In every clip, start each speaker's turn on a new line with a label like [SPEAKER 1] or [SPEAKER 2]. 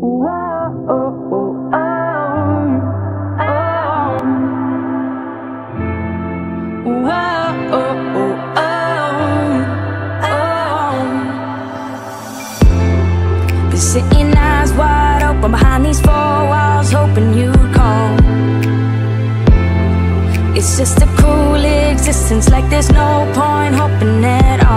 [SPEAKER 1] Sitting eyes wide open behind these four walls, hoping you'd call. It's just a cruel existence, like there's no point hoping at all.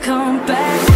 [SPEAKER 1] come back.